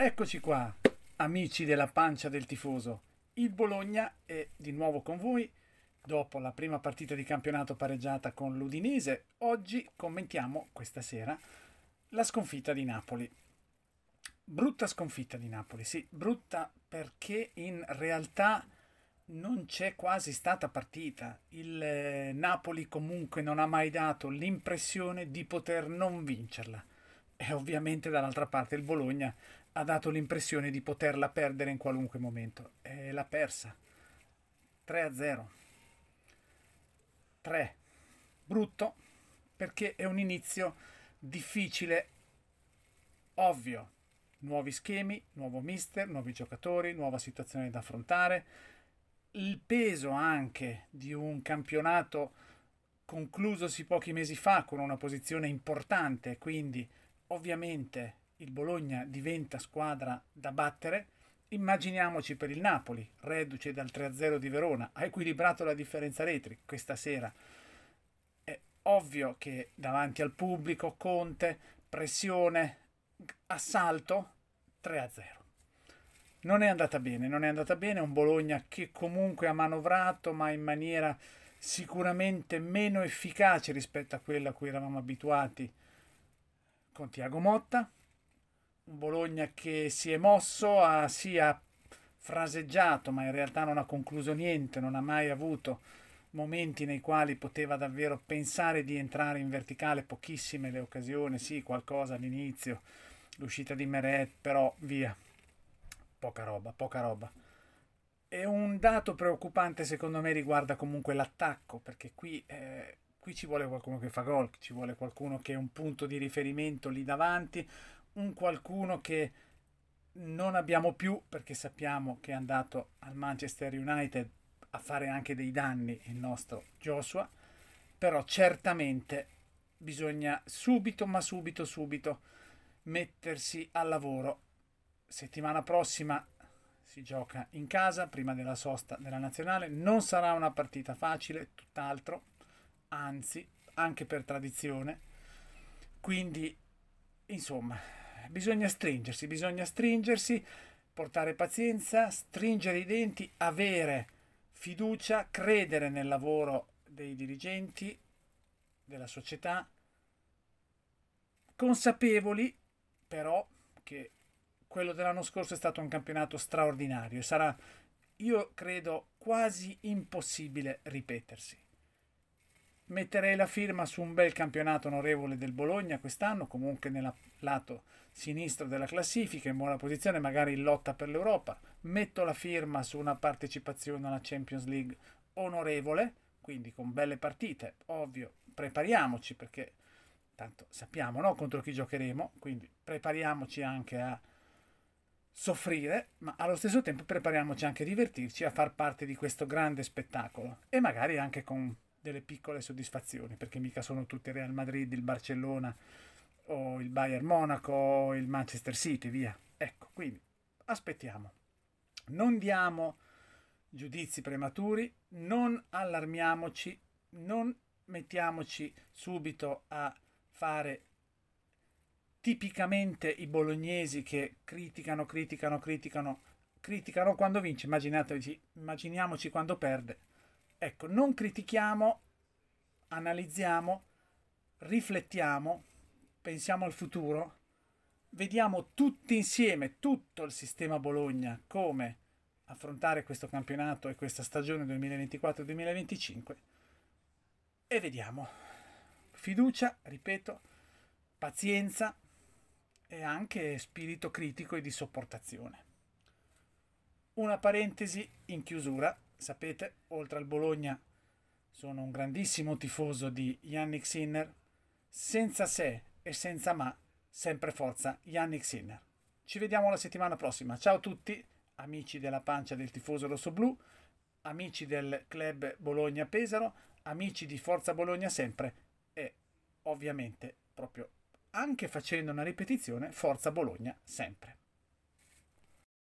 Eccoci qua, amici della pancia del tifoso. Il Bologna è di nuovo con voi. Dopo la prima partita di campionato pareggiata con l'Udinese, oggi commentiamo questa sera la sconfitta di Napoli. Brutta sconfitta di Napoli, sì, brutta perché in realtà non c'è quasi stata partita. Il eh, Napoli comunque non ha mai dato l'impressione di poter non vincerla. E ovviamente dall'altra parte il Bologna ha dato l'impressione di poterla perdere in qualunque momento. E l'ha persa. 3 a 0 3 brutto perché è un inizio difficile. Ovvio nuovi schemi nuovo mister nuovi giocatori nuova situazione da affrontare. Il peso anche di un campionato conclusosi pochi mesi fa con una posizione importante quindi ovviamente il Bologna diventa squadra da battere, immaginiamoci per il Napoli, reduce dal 3-0 di Verona, ha equilibrato la differenza reti questa sera. È ovvio che davanti al pubblico, Conte, pressione, assalto, 3-0. Non è andata bene, non è andata bene, un Bologna che comunque ha manovrato, ma in maniera sicuramente meno efficace rispetto a quella a cui eravamo abituati con Tiago Motta, un Bologna che si è mosso, ha, sì, fraseggiato, ma in realtà non ha concluso niente, non ha mai avuto momenti nei quali poteva davvero pensare di entrare in verticale, pochissime le occasioni, sì, qualcosa all'inizio, l'uscita di Meret, però via, poca roba, poca roba. E un dato preoccupante secondo me riguarda comunque l'attacco, perché qui, eh, qui ci vuole qualcuno che fa gol, ci vuole qualcuno che è un punto di riferimento lì davanti, un qualcuno che non abbiamo più perché sappiamo che è andato al Manchester United a fare anche dei danni il nostro Joshua, però certamente bisogna subito, ma subito, subito mettersi al lavoro. Settimana prossima si gioca in casa prima della sosta della nazionale, non sarà una partita facile, tutt'altro, anzi, anche per tradizione. Quindi, insomma, bisogna stringersi, bisogna stringersi, portare pazienza, stringere i denti, avere fiducia, credere nel lavoro dei dirigenti, della società, consapevoli però che quello dell'anno scorso è stato un campionato straordinario e sarà, io credo, quasi impossibile ripetersi metterei la firma su un bel campionato onorevole del Bologna quest'anno, comunque nel lato sinistro della classifica, in buona posizione, magari in lotta per l'Europa. Metto la firma su una partecipazione alla Champions League onorevole, quindi con belle partite, ovvio, prepariamoci perché tanto sappiamo no, contro chi giocheremo, quindi prepariamoci anche a soffrire, ma allo stesso tempo prepariamoci anche a divertirci, a far parte di questo grande spettacolo e magari anche con delle piccole soddisfazioni, perché mica sono tutti Real Madrid, il Barcellona o il Bayern Monaco o il Manchester City, via. Ecco, quindi aspettiamo. Non diamo giudizi prematuri, non allarmiamoci, non mettiamoci subito a fare tipicamente i bolognesi che criticano, criticano, criticano, criticano quando vince, immaginatevi, immaginiamoci quando perde Ecco, non critichiamo, analizziamo, riflettiamo, pensiamo al futuro, vediamo tutti insieme, tutto il sistema Bologna, come affrontare questo campionato e questa stagione 2024-2025 e vediamo. Fiducia, ripeto, pazienza e anche spirito critico e di sopportazione. Una parentesi in chiusura sapete, oltre al Bologna, sono un grandissimo tifoso di Yannick Sinner. Senza se e senza ma, sempre forza Yannick Sinner. Ci vediamo la settimana prossima. Ciao a tutti, amici della pancia del tifoso rossoblu, amici del club Bologna Pesaro, amici di Forza Bologna sempre e ovviamente proprio anche facendo una ripetizione Forza Bologna sempre.